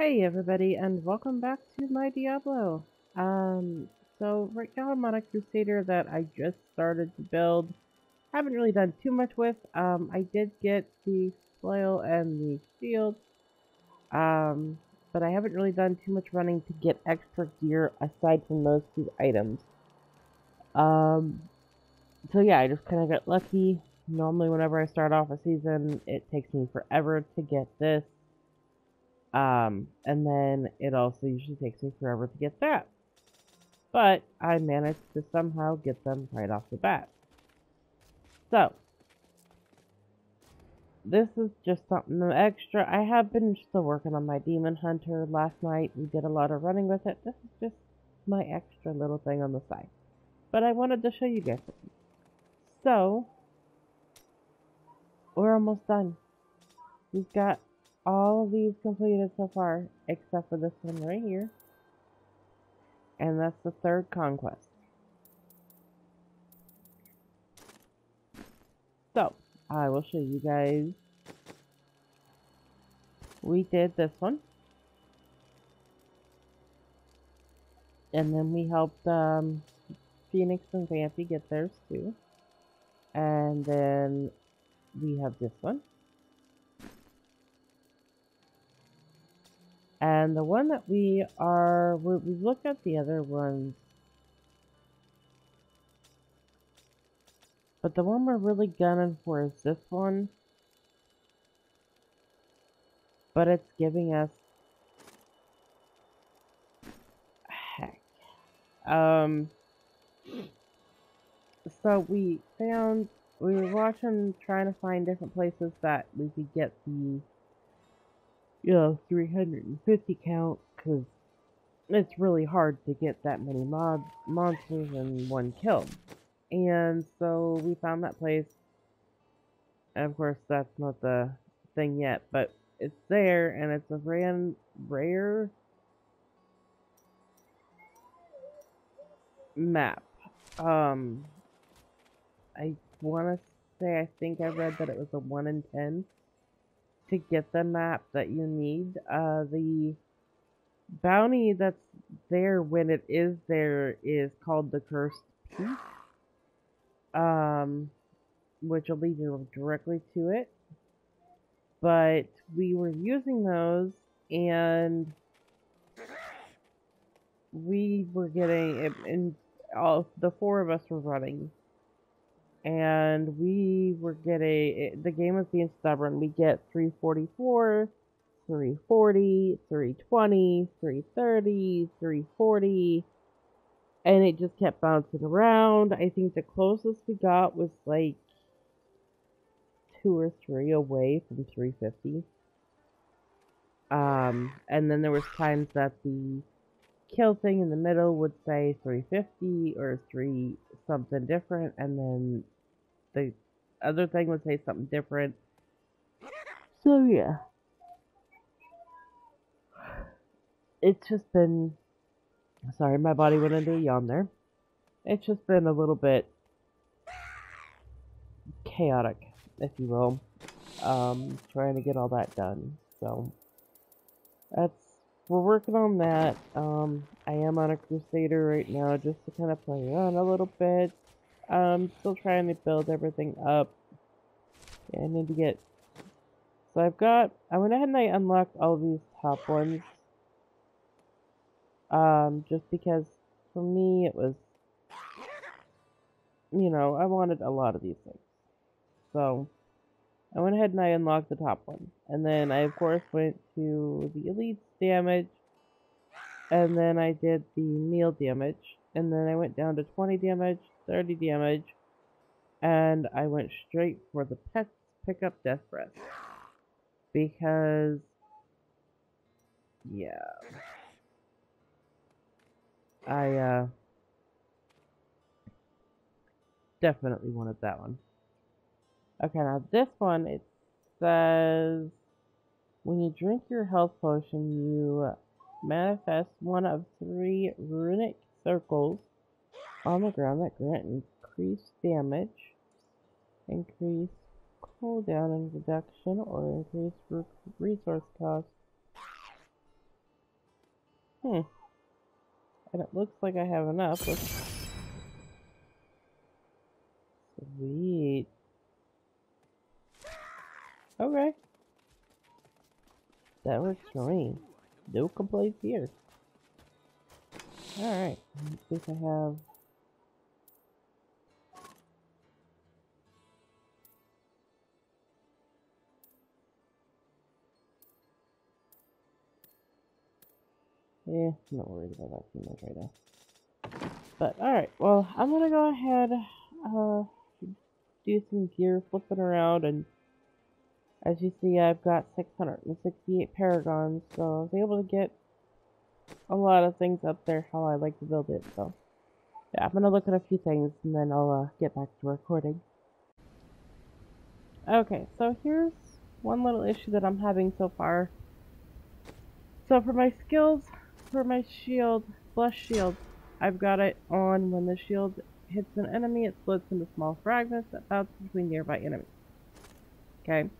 Hey everybody, and welcome back to my Diablo. Um, so right now I'm on a Crusader that I just started to build. Haven't really done too much with. Um, I did get the flail and the shield. Um, but I haven't really done too much running to get extra gear aside from those two items. Um, so yeah, I just kind of got lucky. Normally whenever I start off a season, it takes me forever to get this. Um, and then it also usually takes me forever to get that. But I managed to somehow get them right off the bat. So, this is just something extra. I have been still working on my Demon Hunter last night. We did a lot of running with it. This is just my extra little thing on the side. But I wanted to show you guys. So, we're almost done. We've got all of these completed so far, except for this one right here. And that's the third conquest. So, I will show you guys. We did this one. And then we helped um, Phoenix and Vampy get theirs too. And then we have this one. And the one that we are, we, we looked at the other ones. But the one we're really gunning for is this one. But it's giving us, heck. Um, so we found, we were watching, trying to find different places that we could get the you know, 350 count because it's really hard to get that many mob monsters in one kill. And so we found that place. And of course, that's not the thing yet, but it's there, and it's a ran rare map. Um, I want to say I think I read that it was a one in ten to get the map that you need. Uh, the bounty that's there when it is there is called the Cursed Peak, um, which will lead you directly to it. But we were using those and we were getting, it and all the four of us were running and we were getting the game was being stubborn. We get 344, 340, 320, 330, 340, and it just kept bouncing around. I think the closest we got was like two or three away from 350. Um, and then there was times that the kill thing in the middle would say 350 or 3 something different, and then the other thing would say something different. So yeah. It's just been sorry, my body went into a yawn there. It's just been a little bit chaotic, if you will. Um, trying to get all that done. So that's we're working on that. Um, I am on a Crusader right now just to kind of play around a little bit. I'm still trying to build everything up. Yeah, I need to get... So I've got... I went ahead and I unlocked all these top ones. Um, just because for me it was... You know, I wanted a lot of these things. So, I went ahead and I unlocked the top one. And then I, of course, went to the elite damage. And then I did the meal damage. And then I went down to 20 damage, 30 damage. And I went straight for the pets pick up death breath. Because, yeah. I, uh, definitely wanted that one. Okay, now this one, it says, when you drink your health potion, you manifest one of three runic circles on the ground that grant increased damage, increased cooldown and reduction, or increased resource cost. Hmm. And it looks like I have enough. Let's... Sweet. Okay. That works for me. No complaints here. Alright. See if I have... Yeah, I'm not worried about that too much right now. But, alright, well, I'm gonna go ahead, uh, do some gear flipping around, and as you see, I've got 668 paragons, so I was able to get a lot of things up there how I like to build it, so. Yeah, I'm gonna look at a few things, and then I'll, uh, get back to recording. Okay, so here's one little issue that I'm having so far. So for my skills, for my shield, Blessed Shield, I've got it on when the shield hits an enemy, it splits into small fragments that bounce between nearby enemies. Okay.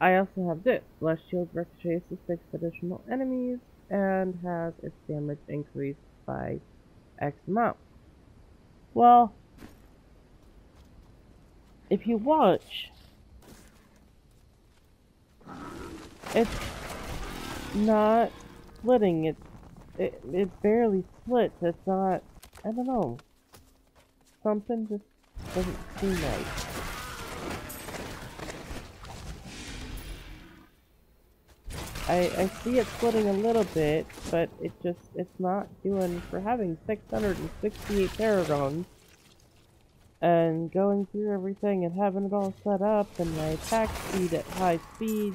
I also have this. Blessed Shield ricochets to six additional enemies and has its damage increased by X amount. Well, if you watch, it's not splitting. It's it it barely splits. It's not. I don't know. Something just doesn't seem right. I, I see it splitting a little bit, but it just, it's not doing, for having 668 paragons, and going through everything and having it all set up, and my attack speed at high speed,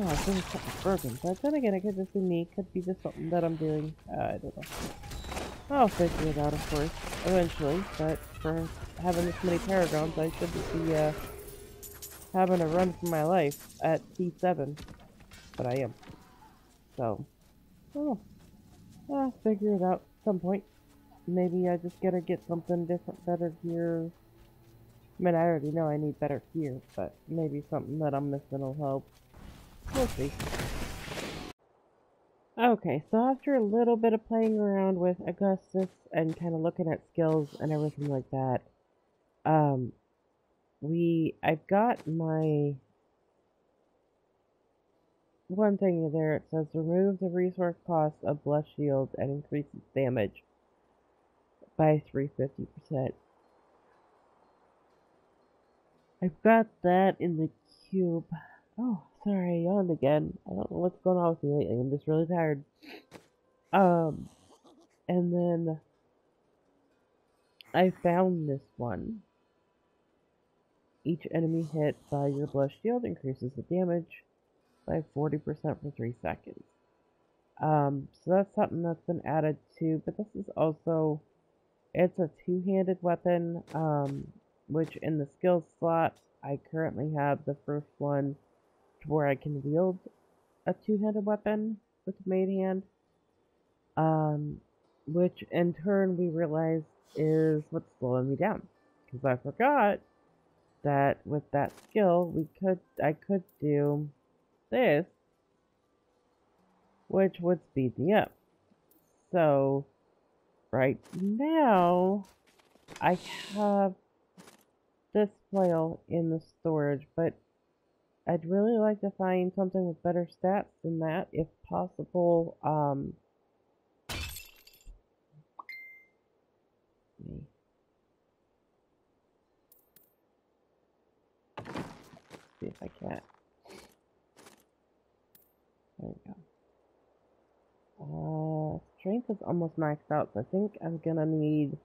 I think something's broken. But then again, it could just be me. Could be just something that I'm doing. Uh, I don't know. I'll figure it out, of course, eventually. But for having this many paragons, I shouldn't be uh, having a run for my life at C7. But I am. So, oh, I'll figure it out at some point. Maybe I just gotta get something different, better gear. I mean, I already know I need better gear, but maybe something that I'm missing will help. We'll see. Okay, so after a little bit of playing around with Augustus and kind of looking at skills and everything like that, um, we, I've got my, one thing there, it says remove the resource cost of Blessed Shield and increases damage by 350%. I've got that in the cube. Oh, sorry, yawned again. I don't know what's going on with me lately. I'm just really tired. Um, and then I found this one. Each enemy hit by your blessed shield increases the damage by 40% for 3 seconds. Um, so that's something that's been added to, but this is also, it's a two-handed weapon, um, which in the skills slot, I currently have the first one to where I can wield a two-handed weapon with a main hand. Um, which in turn we realize is what's slowing me down. Because I forgot that with that skill, we could, I could do this, which would speed me up. So, right now, I have this flail in the storage, but I'd really like to find something with better stats than that, if possible. Um, see if I can't. There we go. Uh, strength is almost maxed out, so I think I'm gonna need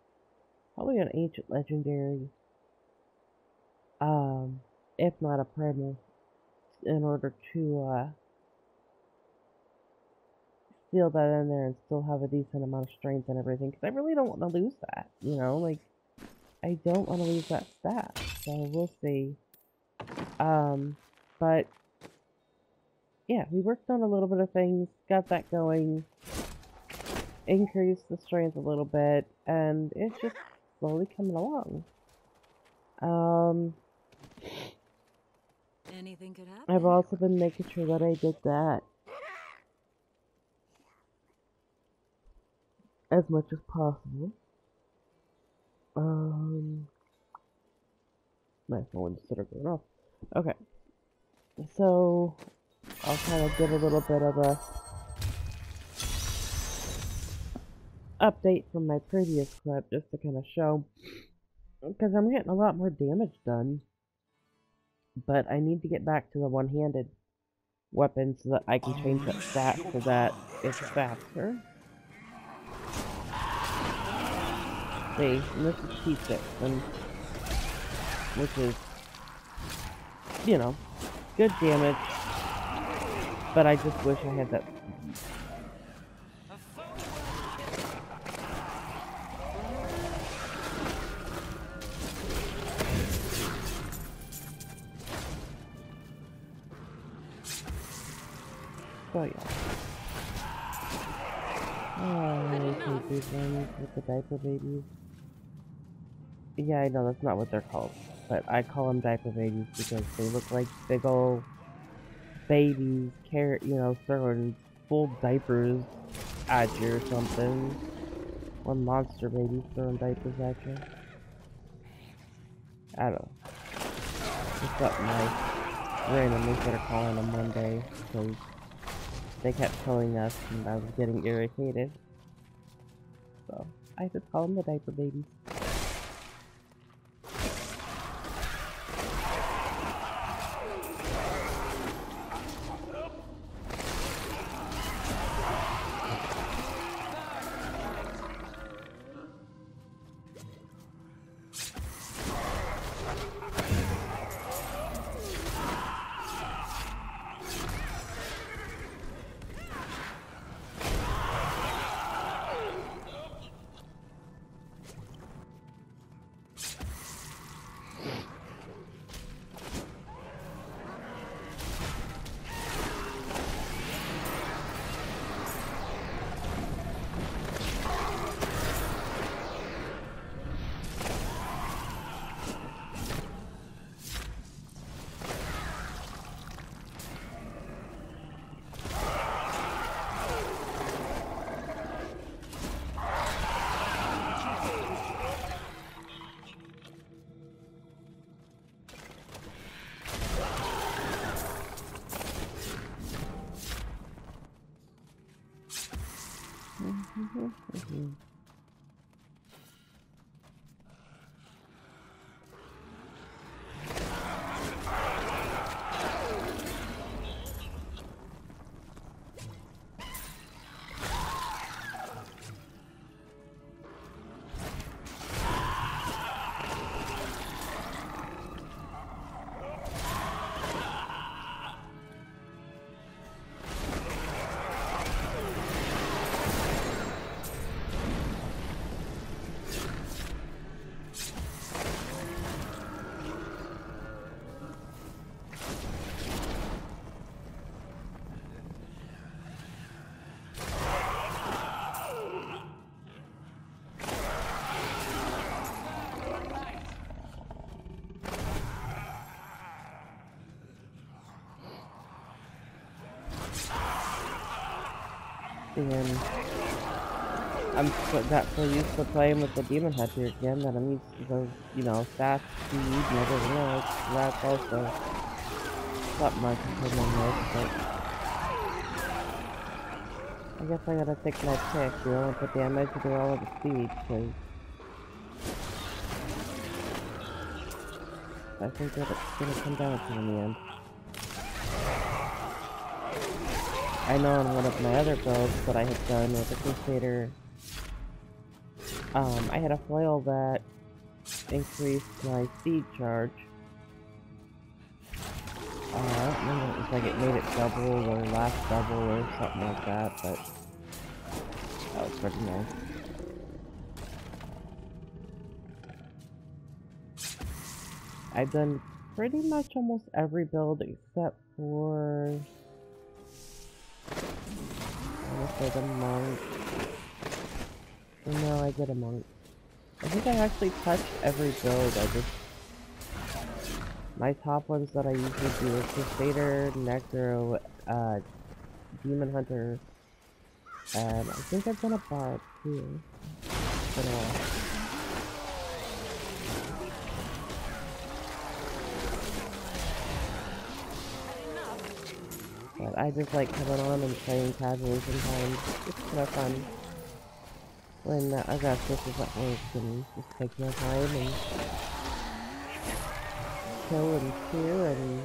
probably an ancient legendary. Um, if not a primal in order to uh, seal that in there and still have a decent amount of strength and everything. Because I really don't want to lose that, you know? Like, I don't want to lose that stat. So we'll see. Um, but yeah, we worked on a little bit of things, got that going, increased the strength a little bit, and it's just slowly coming along. Um, anything could happen. I've also been making sure that I did that as much as possible. Um, my phone sort of going off. Okay, so I'll kind of give a little bit of a update from my previous clip just to kind of show because I'm getting a lot more damage done but I need to get back to the one-handed weapon so that I can change that so that it's faster. See, and this is T6, and, which is, you know, good damage, but I just wish I had that Oh yeah. Oh, I hate these ones with the diaper babies. Yeah, I know that's not what they're called, but I call them diaper babies because they look like big old babies, carrot, you know, throwing full diapers at you or something. Or monster babies throwing diapers at you. I don't know. Just something I randomly started calling them one day because they kept telling us and I was getting irritated. So, I just call them the diaper babies. And I'm got so used to playing with the Demon Hunter again that I'm used to those, you know, fast speed and everything else. That's also something I can put on with, but I guess I gotta take my pick, you know, and put damage to do all of the speed, because I think that it's gonna come down to in the end. I know in one of my other builds that I had done with the Crusader, um, I had a flail that increased my Steed Charge. Uh, I don't remember it was like it made it double or last double or something like that, but that was pretty nice. I've done pretty much almost every build except for for the monk. No, I get a monk. I think I actually touched every build. I just my top ones that I usually do are Crusader, Necro, uh, Demon Hunter, And I think I've done a bard too. But, uh, I just like coming on and playing casually sometimes. It's kind of fun. When uh, Augustus is at work and just take my time and kill and cheer and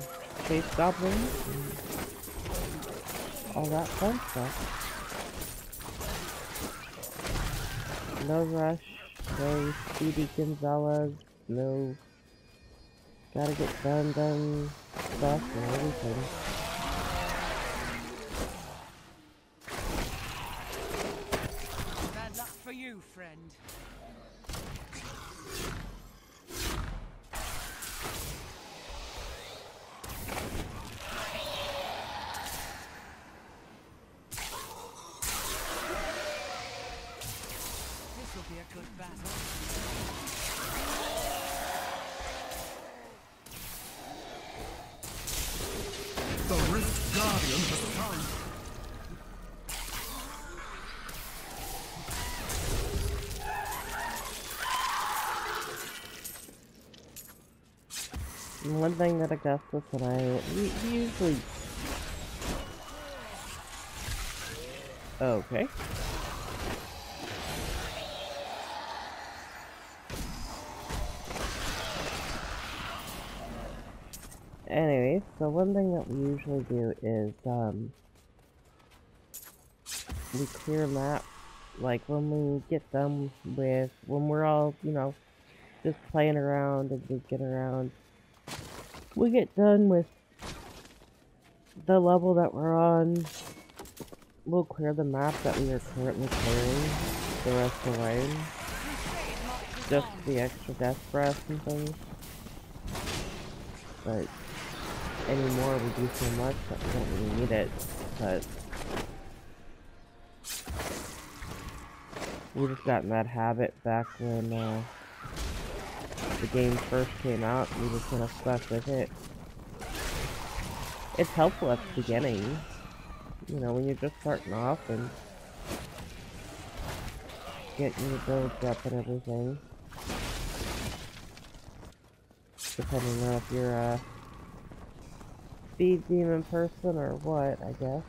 chase goblins and all that fun stuff. No rush, no Speedy Gonzalez, no gotta get done done stuff and everything. You, friend. One thing that Augustus and I we, we usually Okay. Anyway, so one thing that we usually do is um we clear map like when we get done with when we're all, you know, just playing around and just get around we get done with the level that we're on, we'll clear the map that we are currently clearing the rest of the way. Just the extra death breath and things. But anymore we do so much that we don't really need it. But we just got in that habit back when uh, the game first came out, we were kind of stuck with it. It's helpful at the beginning, you know, when you're just starting off and getting your builds up and everything. Depending on if you're a speed demon person or what, I guess.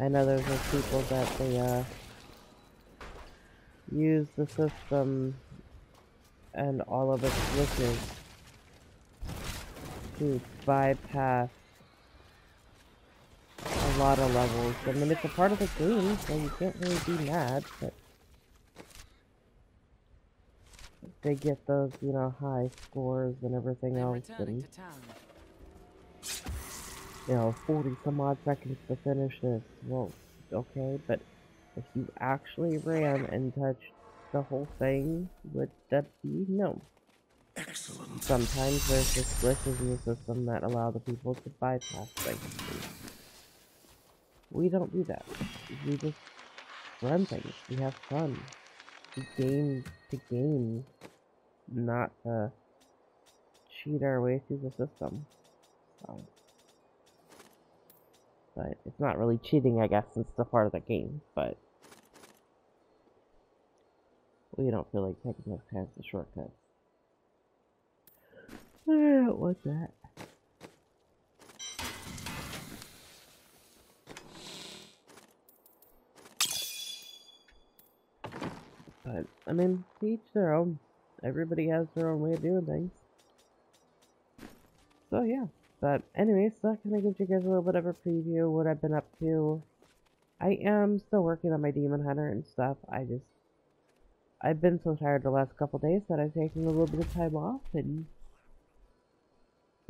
I know there's people that they, uh, use the system and all of its glitches to bypass a lot of levels. I mean, it's a part of the game, so you can't really be mad, but they get those, you know, high scores and everything else, and, to you know, 40 some odd seconds to finish this. Well, okay, but if you actually ran and touched the whole thing, would that be? No. Excellent. Sometimes there's just glitches in the system that allow the people to bypass things. We don't do that. We just run things. We have fun. We game to game, not to cheat our way through the system. So. But it's not really cheating, I guess, since it's the part of the game, but we don't feel like taking those kinds of shortcuts. What's that? But, I mean, each their own. Everybody has their own way of doing things. So, yeah. But, anyways, that kind of gives you guys a little bit of a preview of what I've been up to. I am still working on my Demon Hunter and stuff. I just I've been so tired the last couple days that I've taken a little bit of time off and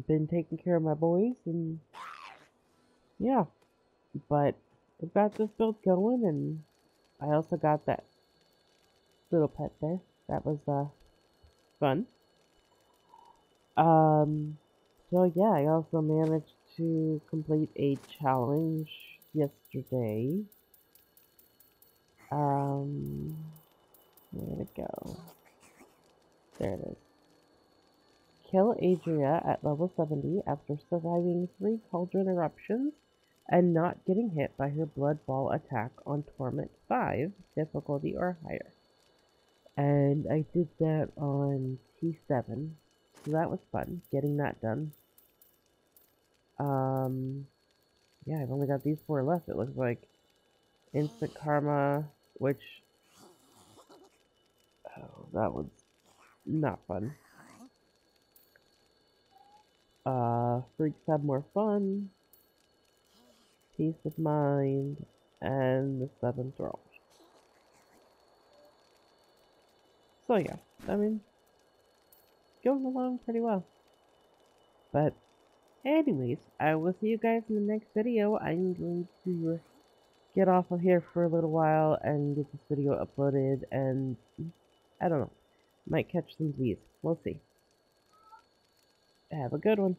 been taking care of my boys and yeah. But I've got this build going and I also got that little pet there. That was uh fun. Um so yeah, I also managed to complete a challenge yesterday. Um where'd it go? There it is. kill Adria at level 70 after surviving three cauldron eruptions and not getting hit by her blood ball attack on Torment 5, difficulty or higher. And I did that on T7, so that was fun, getting that done. Um, yeah, I've only got these four left, it looks like. Instant Karma, which... That was not fun. Uh, Freaks Have More Fun, Peace of Mind, and the Seventh World. So yeah, I mean, going along pretty well. But anyways, I will see you guys in the next video. I'm going to get off of here for a little while and get this video uploaded and I don't know, might catch some Z's. We'll see. Have a good one.